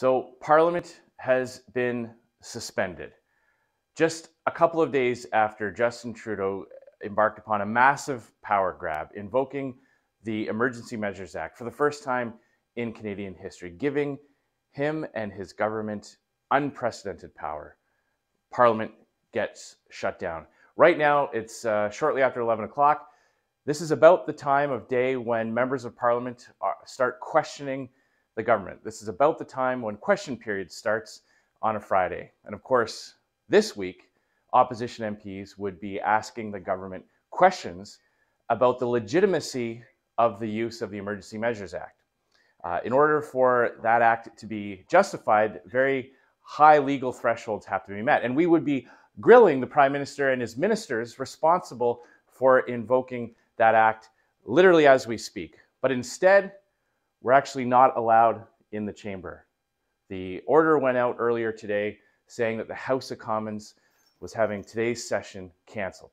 So, Parliament has been suspended just a couple of days after Justin Trudeau embarked upon a massive power grab, invoking the Emergency Measures Act for the first time in Canadian history, giving him and his government unprecedented power. Parliament gets shut down. Right now, it's uh, shortly after 11 o'clock. This is about the time of day when members of Parliament are, start questioning the government. This is about the time when question period starts on a Friday. And of course, this week, opposition MPs would be asking the government questions about the legitimacy of the use of the Emergency Measures Act. Uh, in order for that act to be justified, very high legal thresholds have to be met. And we would be grilling the Prime Minister and his ministers responsible for invoking that act literally as we speak. But instead, we're actually not allowed in the chamber. The order went out earlier today saying that the House of Commons was having today's session canceled.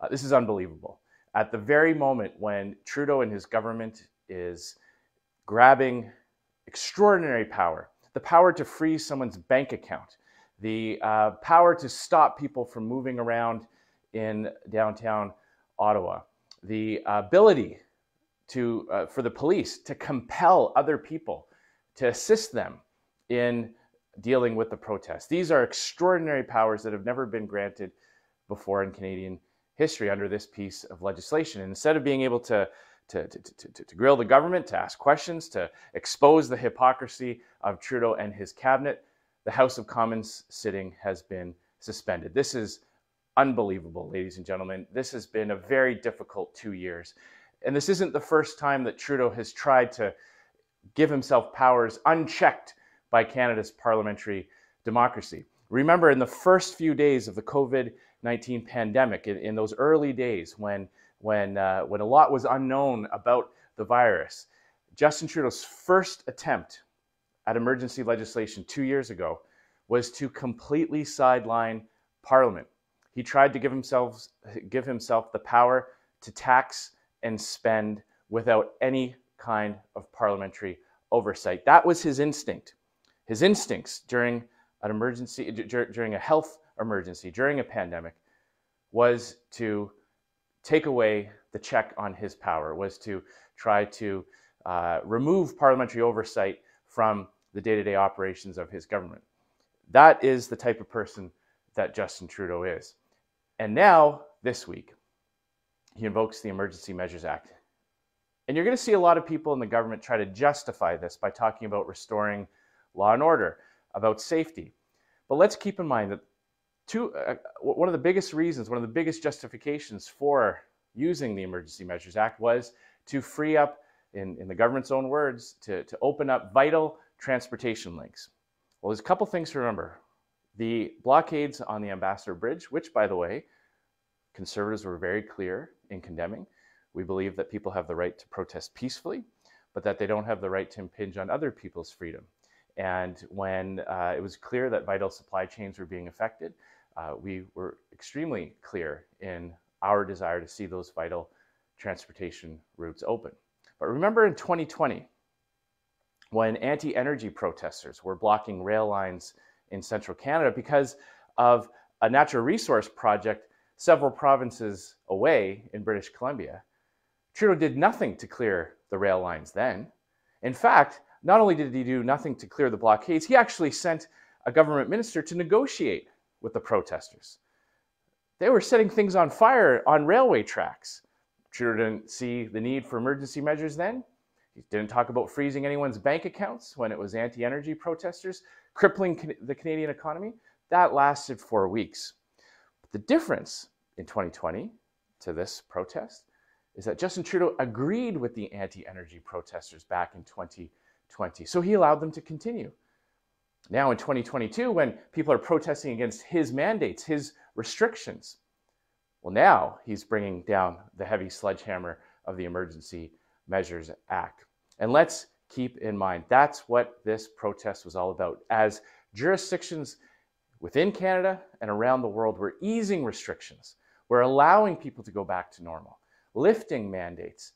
Uh, this is unbelievable. At the very moment when Trudeau and his government is grabbing extraordinary power, the power to freeze someone's bank account, the uh, power to stop people from moving around in downtown Ottawa, the ability to, uh, for the police to compel other people to assist them in dealing with the protests. These are extraordinary powers that have never been granted before in Canadian history under this piece of legislation. And instead of being able to, to, to, to, to grill the government, to ask questions, to expose the hypocrisy of Trudeau and his cabinet, the House of Commons sitting has been suspended. This is unbelievable, ladies and gentlemen. This has been a very difficult two years. And this isn't the first time that Trudeau has tried to give himself powers unchecked by Canada's parliamentary democracy. Remember, in the first few days of the COVID 19 pandemic, in, in, those early days when, when, uh, when a lot was unknown about the virus, Justin Trudeau's first attempt at emergency legislation two years ago was to completely sideline Parliament. He tried to give himself, give himself the power to tax and spend without any kind of parliamentary oversight. That was his instinct. His instincts during an emergency, during a health emergency, during a pandemic, was to take away the check on his power, was to try to uh, remove parliamentary oversight from the day to day operations of his government. That is the type of person that Justin Trudeau is. And now, this week, he invokes the Emergency Measures Act. And you're going to see a lot of people in the government try to justify this by talking about restoring law and order, about safety. But let's keep in mind that two, uh, one of the biggest reasons, one of the biggest justifications for using the Emergency Measures Act was to free up, in, in the government's own words, to, to open up vital transportation links. Well, there's a couple things to remember. The blockades on the Ambassador Bridge, which, by the way, conservatives were very clear in condemning. We believe that people have the right to protest peacefully, but that they don't have the right to impinge on other people's freedom. And when uh, it was clear that vital supply chains were being affected, uh, we were extremely clear in our desire to see those vital transportation routes open. But remember in 2020, when anti energy protesters were blocking rail lines in central Canada because of a natural resource project several provinces away in British Columbia, Trudeau did nothing to clear the rail lines then. In fact, not only did he do nothing to clear the blockades, he actually sent a government minister to negotiate with the protesters. They were setting things on fire on railway tracks. Trudeau didn't see the need for emergency measures then. He didn't talk about freezing anyone's bank accounts when it was anti energy protesters, crippling the Canadian economy. That lasted for weeks. The difference in 2020 to this protest is that Justin Trudeau agreed with the anti energy protesters back in 2020. So he allowed them to continue. Now in 2022, when people are protesting against his mandates, his restrictions, well, now he's bringing down the heavy sledgehammer of the Emergency Measures Act. And let's keep in mind that's what this protest was all about. As jurisdictions within Canada and around the world, we're easing restrictions. We're allowing people to go back to normal, lifting mandates.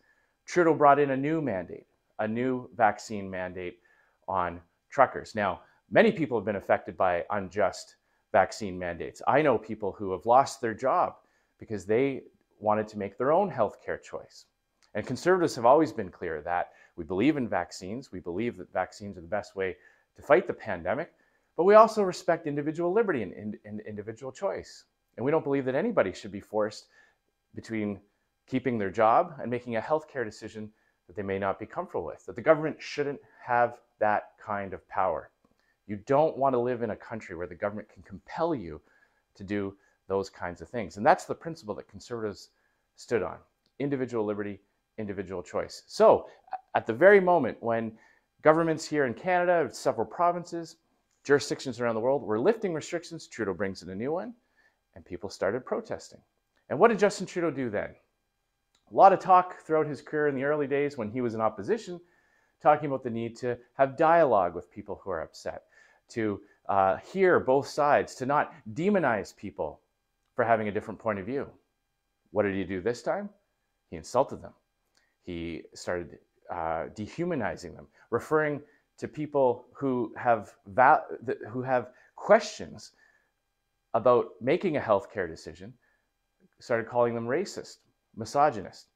Trudeau brought in a new mandate, a new vaccine mandate on truckers. Now, many people have been affected by unjust vaccine mandates. I know people who have lost their job because they wanted to make their own healthcare choice. And conservatives have always been clear that we believe in vaccines. We believe that vaccines are the best way to fight the pandemic, but we also respect individual liberty and, and, and individual choice. And we don't believe that anybody should be forced between keeping their job and making a healthcare decision that they may not be comfortable with, that the government shouldn't have that kind of power. You don't want to live in a country where the government can compel you to do those kinds of things. And that's the principle that conservatives stood on individual liberty, individual choice. So, at the very moment when governments here in Canada, several provinces, jurisdictions around the world were lifting restrictions, Trudeau brings in a new one, and people started protesting. And what did Justin Trudeau do then? A lot of talk throughout his career in the early days when he was in opposition, talking about the need to have dialogue with people who are upset, to uh, hear both sides, to not demonize people for having a different point of view. What did he do this time? He insulted them. He started uh, dehumanizing them, referring to people who have who have questions about making a healthcare decision. Started calling them racist, misogynist.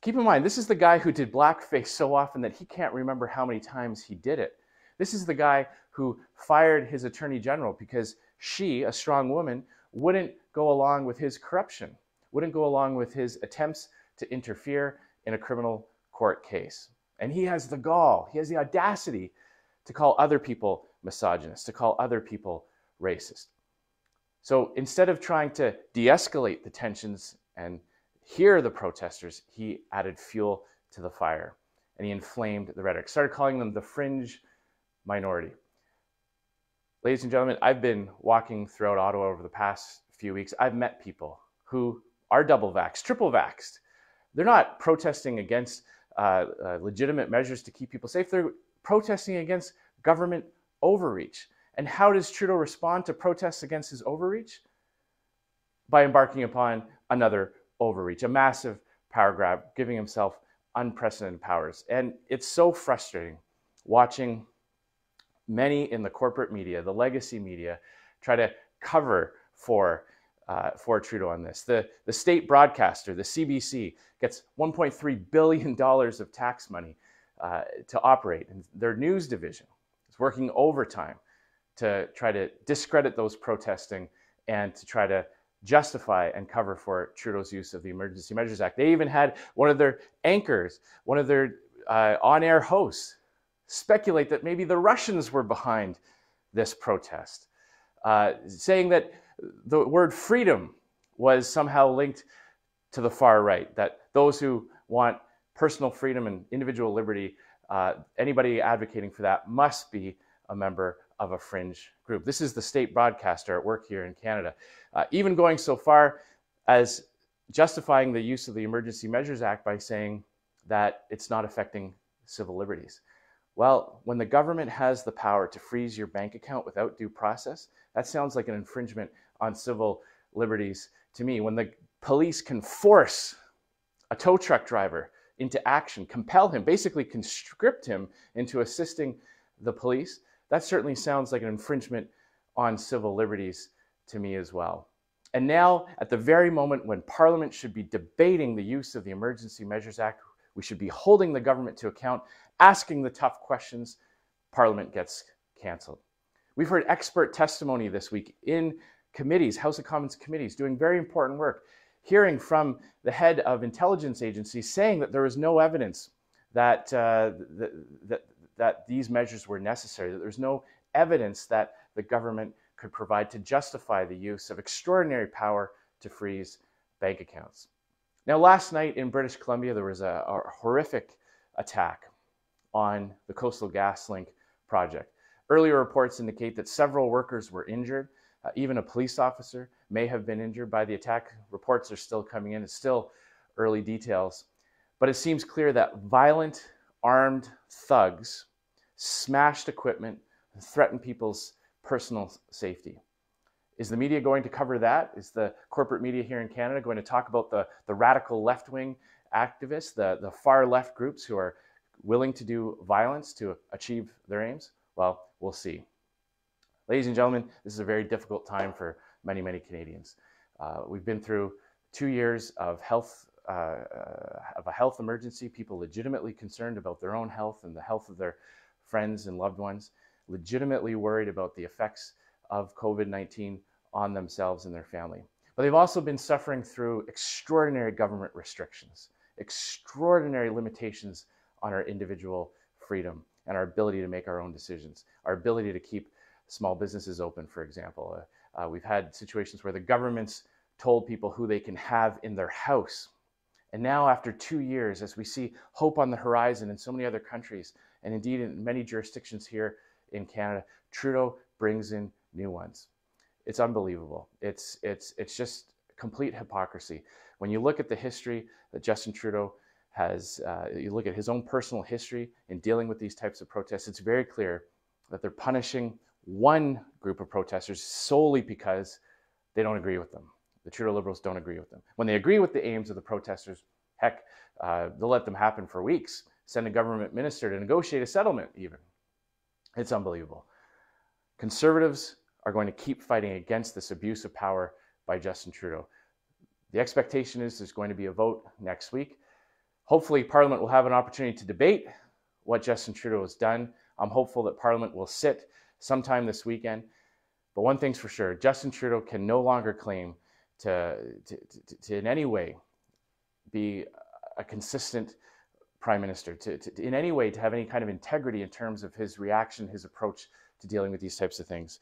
Keep in mind, this is the guy who did blackface so often that he can't remember how many times he did it. This is the guy who fired his attorney general because she, a strong woman, wouldn't go along with his corruption, wouldn't go along with his attempts to interfere in a criminal court case. And he has the gall, he has the audacity to call other people misogynist, to call other people racist. So instead of trying to de escalate the tensions and hear the protesters, he added fuel to the fire and he inflamed the rhetoric, started calling them the fringe minority. Ladies and gentlemen, I've been walking throughout Ottawa over the past few weeks. I've met people who are double vaxxed, triple vaxxed. They're not protesting against uh, uh, legitimate measures to keep people safe. They're protesting against government overreach. And how does Trudeau respond to protests against his overreach? By embarking upon another overreach, a massive power grab, giving himself unprecedented powers. And it's so frustrating watching many in the corporate media, the legacy media, try to cover for uh, for Trudeau on this. The, the state broadcaster, the CBC, gets $1.3 billion of tax money uh, to operate. And their news division is working overtime to try to discredit those protesting and to try to justify and cover for Trudeau's use of the Emergency Measures Act. They even had one of their anchors, one of their uh, on air hosts, speculate that maybe the Russians were behind this protest, uh, saying that the word freedom was somehow linked to the far right, that those who want personal freedom and individual liberty, uh, anybody advocating for that must be a member of a fringe group. This is the state broadcaster at work here in Canada, uh, even going so far as justifying the use of the Emergency Measures Act by saying that it's not affecting civil liberties. Well, when the government has the power to freeze your bank account without due process, that sounds like an infringement on civil liberties to me. When the police can force a tow truck driver into action, compel him, basically conscript him into assisting the police, that certainly sounds like an infringement on civil liberties to me as well. And now, at the very moment when Parliament should be debating the use of the Emergency Measures Act, we should be holding the government to account, asking the tough questions, Parliament gets cancelled. We've heard expert testimony this week in committees, House of Commons committees, doing very important work, hearing from the head of intelligence agencies saying that there was no evidence that, uh, that, that, that these measures were necessary, that there's no evidence that the government could provide to justify the use of extraordinary power to freeze bank accounts. Now, last night in British Columbia, there was a, a horrific attack on the Coastal GasLink project. Earlier reports indicate that several workers were injured. Uh, even a police officer may have been injured by the attack. Reports are still coming in. It's still early details. But it seems clear that violent, armed thugs smashed equipment and threatened people's personal safety. Is the media going to cover that? Is the corporate media here in Canada going to talk about the, the radical left wing activists, the, the far left groups who are willing to do violence to achieve their aims? Well, we'll see. Ladies and gentlemen, this is a very difficult time for many, many Canadians. Uh, we've been through two years of health uh, uh, of a health emergency, people legitimately concerned about their own health and the health of their friends and loved ones, legitimately worried about the effects of COVID 19 on themselves and their family. But they've also been suffering through extraordinary government restrictions, extraordinary limitations on our individual freedom and our ability to make our own decisions, our ability to keep small businesses open, for example. Uh, uh, we've had situations where the governments told people who they can have in their house. And now, after two years, as we see hope on the horizon in so many other countries, and indeed in many jurisdictions here in Canada, Trudeau brings in new ones. It's unbelievable. It's, it's, it's just complete hypocrisy. When you look at the history that Justin Trudeau has, uh, you look at his own personal history in dealing with these types of protests, it's very clear that they're punishing one group of protesters solely because they don't agree with them. The Trudeau Liberals don't agree with them. When they agree with the aims of the protesters, heck, uh, they'll let them happen for weeks, send a government minister to negotiate a settlement, even. It's unbelievable. Conservatives are going to keep fighting against this abuse of power by Justin Trudeau. The expectation is there's going to be a vote next week. Hopefully, Parliament will have an opportunity to debate what Justin Trudeau has done. I'm hopeful that Parliament will sit sometime this weekend. But one thing's for sure Justin Trudeau can no longer claim to, to, to, to in any way be a consistent prime minister, to, to, in any way to have any kind of integrity in terms of his reaction, his approach to dealing with these types of things.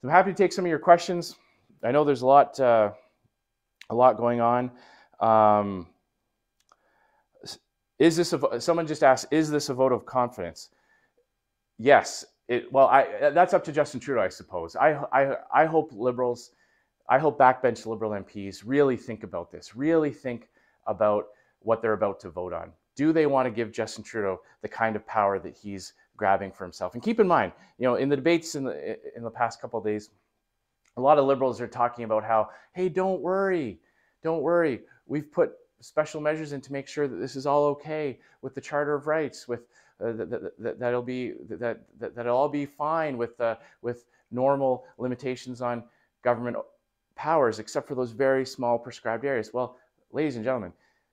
So I'm happy to take some of your questions. I know there's a lot, uh, a lot going on. Um, is this a, someone just asked, is this a vote of confidence? Yes. It, well, I, that's up to Justin Trudeau, I suppose. I, I, I hope liberals I hope backbench Liberal MPs really think about this, really think about what they're about to vote on. Do they want to give Justin Trudeau the kind of power that he's grabbing for himself? And keep in mind, you know, in the debates in the in the past couple days, a lot of liberals are talking about how, hey, don't worry, don't worry, we've put special measures in to make sure that this is all okay with the Charter of Rights, with uh, that, that, that'll be that, that that'll all be fine with uh, with normal limitations on government powers except for those very small prescribed areas. Well, ladies and gentlemen,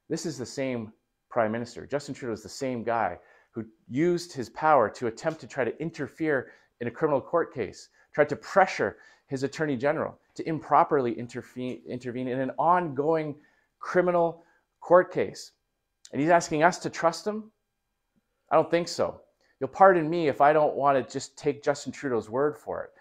this is the same prime minister. Justin Trudeau is the same guy who used his power to attempt to try to interfere in a criminal court case, tried to pressure his attorney general to improperly intervene, intervene in an ongoing criminal court case. And he's asking us to trust him? I don't think so. You'll pardon me if I don't want to just take Justin Trudeau's word for it.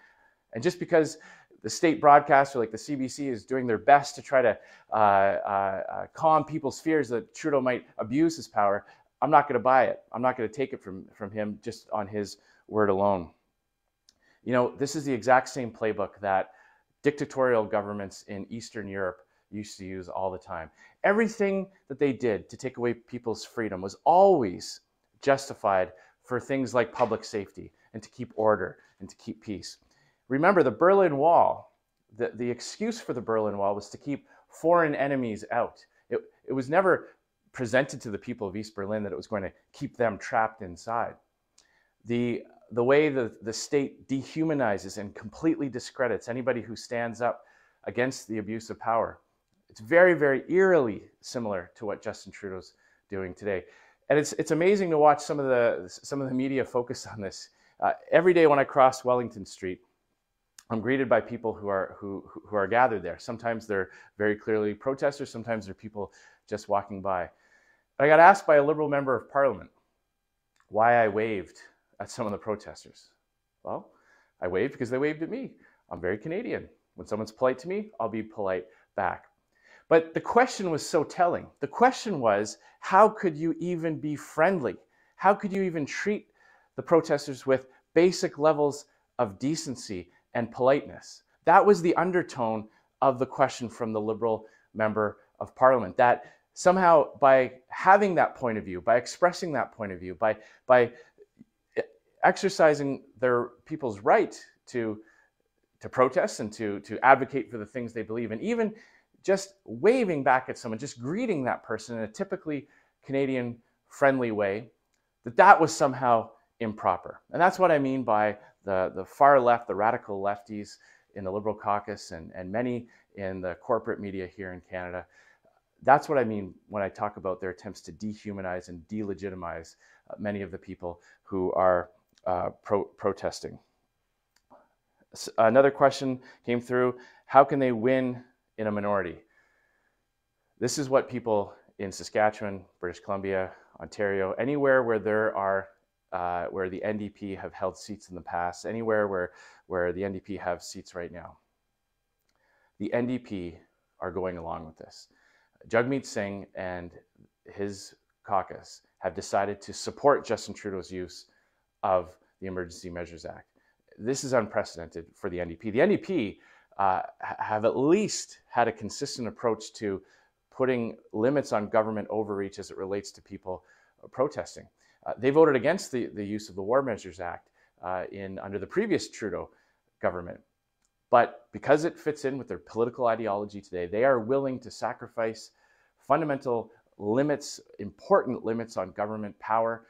And just because the state broadcaster like the CBC is doing their best to try to uh, uh, uh, calm people's fears that Trudeau might abuse his power. I'm not going to buy it. I'm not going to take it from, from him just on his word alone. You know, this is the exact same playbook that dictatorial governments in Eastern Europe used to use all the time. Everything that they did to take away people's freedom was always justified for things like public safety and to keep order and to keep peace. Remember, the Berlin Wall, the, the excuse for the Berlin Wall was to keep foreign enemies out. It, it was never presented to the people of East Berlin that it was going to keep them trapped inside. The, the way the, the state dehumanizes and completely discredits anybody who stands up against the abuse of power. It's very, very eerily similar to what Justin Trudeau's doing today. And it's, it's amazing to watch some of the, some of the media focus on this. Uh, every day when I cross Wellington Street, I'm greeted by people who are who who are gathered there. Sometimes they're very clearly protesters. Sometimes they're people just walking by. I got asked by a Liberal member of Parliament why I waved at some of the protesters. Well, I waved because they waved at me. I'm very Canadian. When someone's polite to me, I'll be polite back. But the question was so telling. The question was, how could you even be friendly? How could you even treat the protesters with basic levels of decency and politeness. That was the undertone of the question from the Liberal member of Parliament. That somehow by having that point of view, by expressing that point of view, by, by exercising their people's right to, to protest and to, to advocate for the things they believe in, even just waving back at someone, just greeting that person in a typically Canadian friendly way, that that was somehow improper. And that's what I mean by the, the far left, the radical lefties in the Liberal caucus, and, and many in the corporate media here in Canada. That's what I mean when I talk about their attempts to dehumanize and delegitimize uh, many of the people who are uh, pro- protesting. Another question came through how can they win in a minority? This is what people in Saskatchewan, British Columbia, Ontario, anywhere where there are uh, where the NDP have held seats in the past, anywhere where, where the NDP have seats right now. The NDP are going along with this. Jagmeet Singh and his caucus have decided to support Justin Trudeau's use of the Emergency Measures Act. This is unprecedented for the NDP. The NDP uh, have at least had a consistent approach to putting limits on government overreach as it relates to people protesting. Uh, they voted against the, the use of the War Measures Act uh, in, under the previous Trudeau government. But because it fits in with their political ideology today, they are willing to sacrifice fundamental limits, important limits on government power,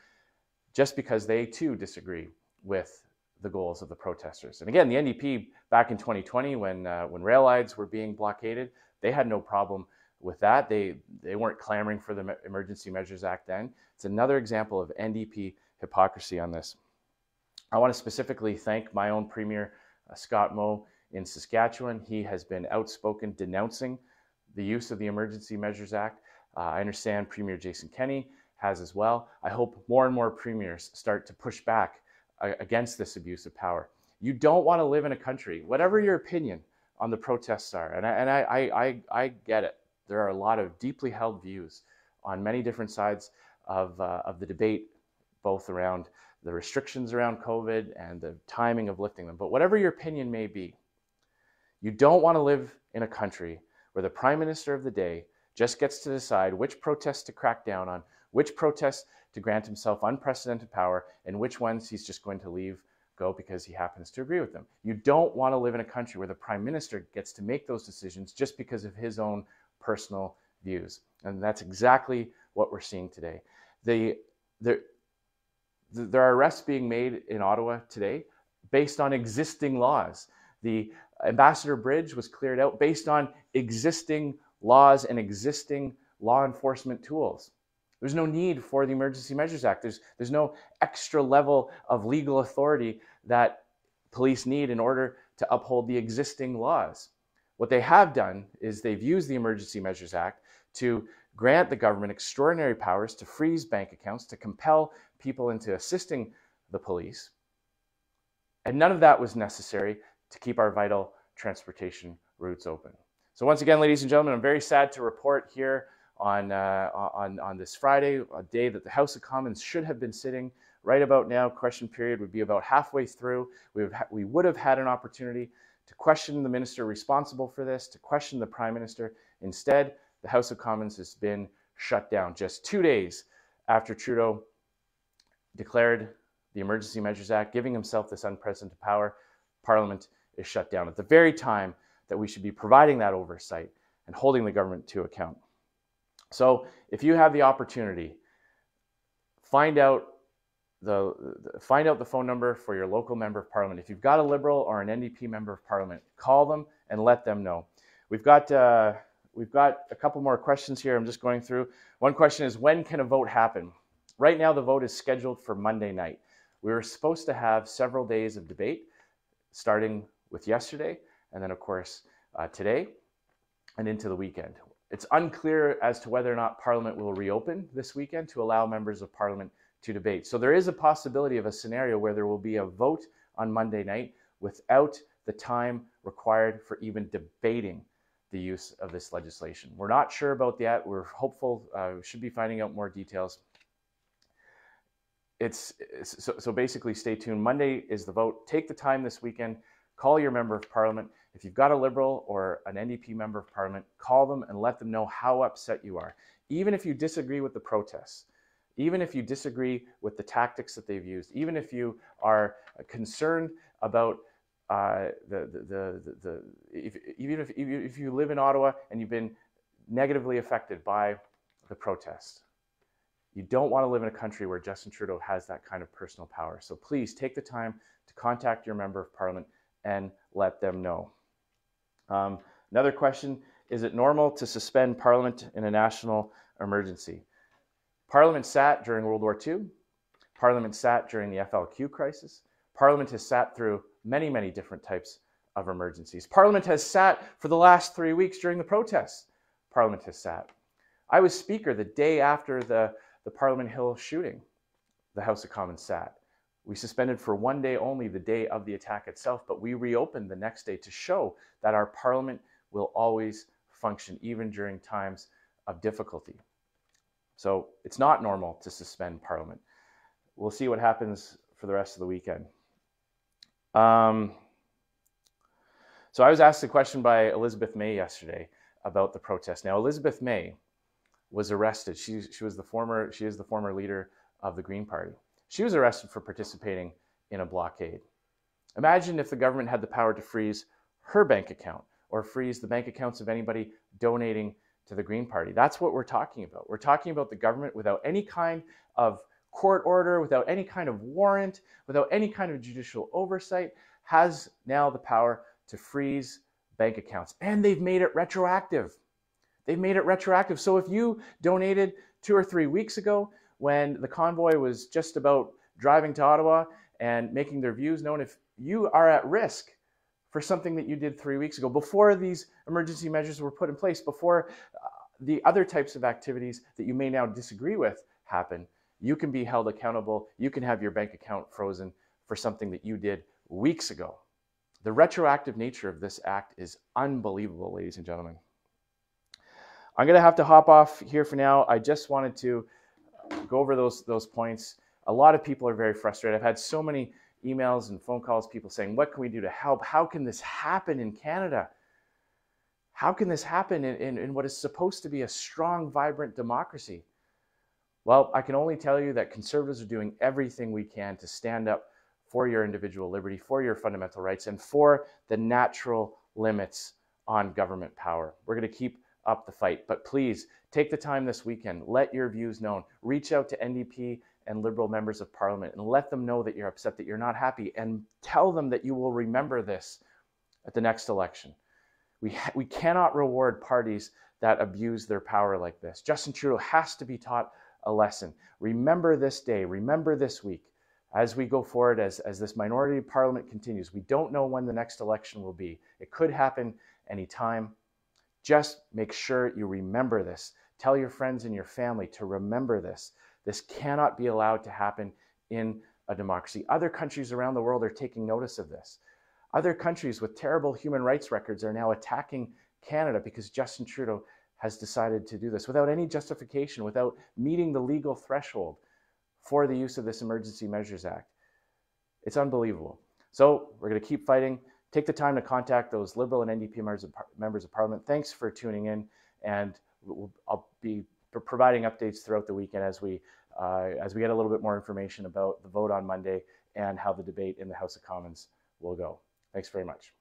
just because they too disagree with the goals of the protesters. And again, the NDP back in 2020, when uh, when rail lines were being blockaded, they had no problem with that. They they weren't clamoring for the Emergency Measures Act then. It's another example of NDP hypocrisy on this. I want to specifically thank my own Premier uh, Scott Moe in Saskatchewan. He has been outspoken denouncing the use of the Emergency Measures Act. Uh, I understand Premier Jason Kenney has as well. I hope more and more premiers start to push back uh, against this abuse of power. You don't want to live in a country, whatever your opinion on the protests are, and I, and I, I, I get it there are a lot of deeply held views on many different sides of, uh, of the debate, both around the restrictions around COVID and the timing of lifting them. But whatever your opinion may be, you don't want to live in a country where the prime minister of the day just gets to decide which protests to crack down on, which protests to grant himself unprecedented power, and which ones he's just going to leave go because he happens to agree with them. You don't want to live in a country where the prime minister gets to make those decisions just because of his own personal views. And that's exactly what we're seeing today. The, the, the, there are arrests being made in Ottawa today based on existing laws. The Ambassador Bridge was cleared out based on existing laws and existing law enforcement tools. There's no need for the Emergency Measures Act. There's, there's no extra level of legal authority that police need in order to uphold the existing laws. What they have done is they've used the Emergency Measures Act to grant the government extraordinary powers to freeze bank accounts, to compel people into assisting the police. And none of that was necessary to keep our vital transportation routes open. So, once again, ladies and gentlemen, I'm very sad to report here on, uh, on, on this Friday, a day that the House of Commons should have been sitting right about now. Question period would be about halfway through. We, have, we would have had an opportunity to question the minister responsible for this, to question the prime minister. Instead, the House of Commons has been shut down just two days after Trudeau declared the Emergency Measures Act, giving himself this unprecedented power. Parliament is shut down at the very time that we should be providing that oversight and holding the government to account. So, if you have the opportunity, find out the, the, find out the phone number for your local member of parliament. If you've got a Liberal or an NDP member of parliament, call them and let them know. We've got uh, we've got a couple more questions here. I'm just going through. One question is when can a vote happen? Right now, the vote is scheduled for Monday night. We were supposed to have several days of debate, starting with yesterday, and then of course uh, today, and into the weekend. It's unclear as to whether or not Parliament will reopen this weekend to allow members of Parliament to debate. So there is a possibility of a scenario where there will be a vote on Monday night without the time required for even debating the use of this legislation. We're not sure about that. We're hopeful. Uh, we should be finding out more details. It's so, so basically stay tuned. Monday is the vote. Take the time this weekend. Call your member of parliament. If you've got a liberal or an NDP member of parliament, call them and let them know how upset you are. Even if you disagree with the protests, even if you disagree with the tactics that they've used, even if you are concerned about uh, the, the, the, the, if, even if, if you live in Ottawa and you've been negatively affected by the protest, You don't want to live in a country where Justin Trudeau has that kind of personal power. So please take the time to contact your member of parliament and let them know. Um, another question Is it normal to suspend parliament in a national emergency? Parliament sat during World War II. Parliament sat during the FLQ crisis. Parliament has sat through many, many different types of emergencies. Parliament has sat for the last three weeks during the protests. Parliament has sat. I was Speaker the day after the, the Parliament Hill shooting. The House of Commons sat. We suspended for one day only the day of the attack itself, but we reopened the next day to show that our Parliament will always function, even during times of difficulty. So it's not normal to suspend Parliament. We'll see what happens for the rest of the weekend. Um, so I was asked a question by Elizabeth May yesterday about the protest. Now, Elizabeth May was arrested. She, she was the former, she is the former leader of the Green Party. She was arrested for participating in a blockade. Imagine if the government had the power to freeze her bank account or freeze the bank accounts of anybody donating to the Green Party. That's what we're talking about. We're talking about the government without any kind of court order, without any kind of warrant, without any kind of judicial oversight, has now the power to freeze bank accounts. And they've made it retroactive. They've made it retroactive. So if you donated two or three weeks ago when the convoy was just about driving to Ottawa and making their views known, if you are at risk for something that you did three weeks ago, before these emergency measures were put in place, before uh, the other types of activities that you may now disagree with happen, you can be held accountable. You can have your bank account frozen for something that you did weeks ago. The retroactive nature of this act is unbelievable, ladies and gentlemen. I'm going to have to hop off here for now. I just wanted to go over those, those points. A lot of people are very frustrated. I've had so many emails and phone calls, people saying, What can we do to help? How can this happen in Canada? How can this happen in, in, in what is supposed to be a strong, vibrant democracy? Well, I can only tell you that conservatives are doing everything we can to stand up for your individual liberty, for your fundamental rights, and for the natural limits on government power. We're going to keep up the fight. But please take the time this weekend, let your views known, reach out to NDP and Liberal members of Parliament and let them know that you're upset, that you're not happy, and tell them that you will remember this at the next election. We, we cannot reward parties that abuse their power like this. Justin Trudeau has to be taught a lesson. Remember this day, remember this week as we go forward, as, as this minority parliament continues, we don't know when the next election will be. It could happen anytime. Just make sure you remember this. Tell your friends and your family to remember this. This cannot be allowed to happen in a democracy. Other countries around the world are taking notice of this. Other countries with terrible human rights records are now attacking Canada because Justin Trudeau has decided to do this without any justification, without meeting the legal threshold for the use of this Emergency Measures Act. It's unbelievable. So we're going to keep fighting. Take the time to contact those Liberal and NDP members of, Parliament. Thanks for tuning in, and I'll be providing updates throughout the weekend as we uh, as we get a little bit more information about the vote on Monday and how the debate in the House of Commons will go. Thanks very much.